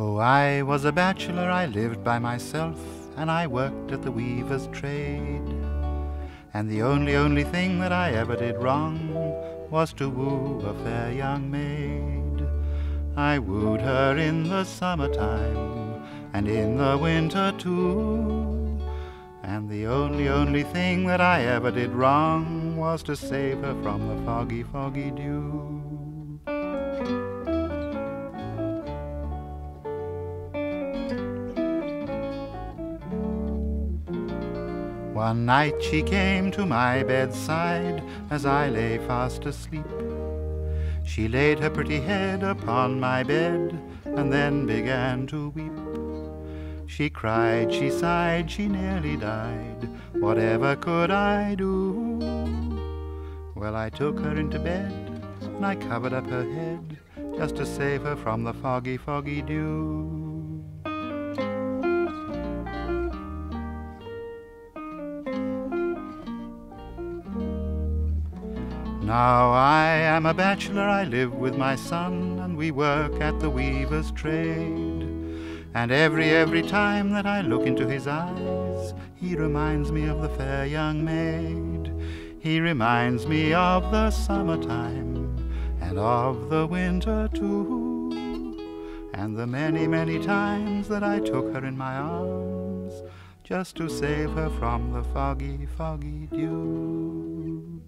Oh, I was a bachelor, I lived by myself, and I worked at the weaver's trade. And the only, only thing that I ever did wrong was to woo a fair young maid. I wooed her in the summertime, and in the winter too. And the only, only thing that I ever did wrong was to save her from the foggy, foggy dew. One night she came to my bedside as I lay fast asleep. She laid her pretty head upon my bed and then began to weep. She cried, she sighed, she nearly died. Whatever could I do? Well, I took her into bed and I covered up her head just to save her from the foggy, foggy dew. Now I am a bachelor, I live with my son, and we work at the weaver's trade. And every, every time that I look into his eyes, he reminds me of the fair young maid. He reminds me of the summertime and of the winter too, and the many, many times that I took her in my arms just to save her from the foggy, foggy dew.